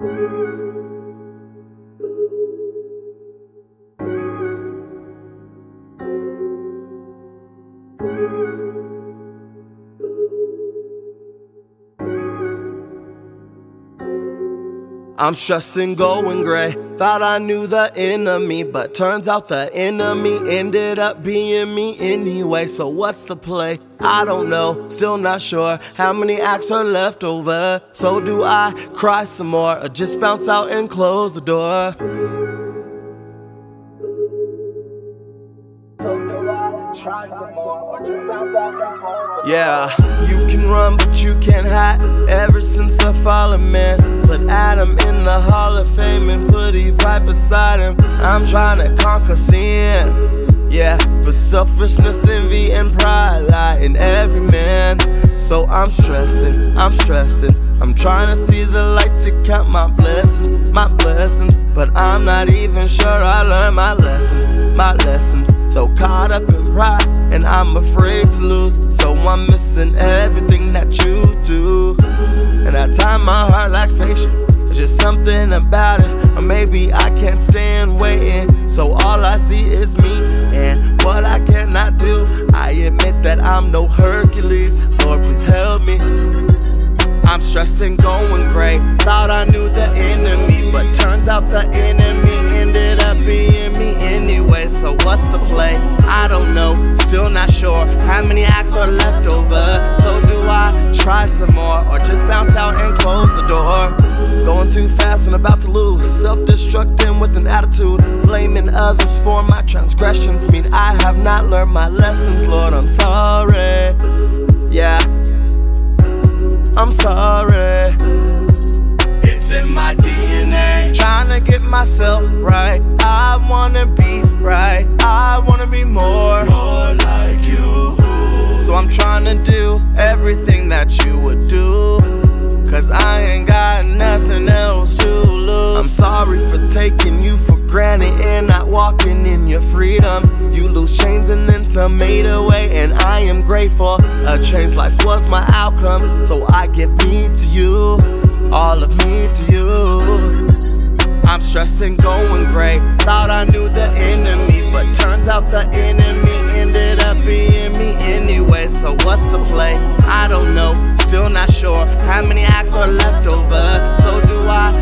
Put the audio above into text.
Música I'm stressing going gray. Thought I knew the enemy, but turns out the enemy ended up being me anyway. So what's the play? I don't know, still not sure how many acts are left over. So do I cry some more or just bounce out and close the door? So do I try some more or just bounce out and close the door? Yeah, you can run, can't hide. Ever since the fallen man, put Adam in the Hall of Fame and put Eve right beside him. I'm trying to conquer sin. Yeah, but selfishness, envy, and pride lie in every man. So I'm stressing, I'm stressing. I'm trying to see the light to count my blessings, my blessings. But I'm not even sure I learned my lessons, my lessons. So caught up in pride, and I'm afraid to lose. So I'm missing everything that you. Times my heart lacks patience. It's just something about it, or maybe I can't stand waiting. So all I see is me and what I cannot do. I admit that I'm no Hercules. Lord, please help me. I'm stressing, going gray. Thought I knew the enemy, but turns out the enemy ended up being me anyway. So what's the play? I don't know, still not sure how many acts are left over. And lose. Self destructing with an attitude. Blaming others for my transgressions. Mean I have not learned my lessons, Lord, I'm sorry. Yeah. I'm sorry. It's in my DNA. Trying to get myself right. I wanna be right. I wanna be more. More like you. So I'm trying to do everything that you would do. Cause I ain't got nothing else your freedom. You lose chains and then some made away, and I am grateful. A changed life was my outcome, so I give me to you, all of me to you. I'm stressing, going gray. Thought I knew the enemy, but turns out the enemy ended up being me anyway. So what's the play? I don't know, still not sure how many acts are left over. So do I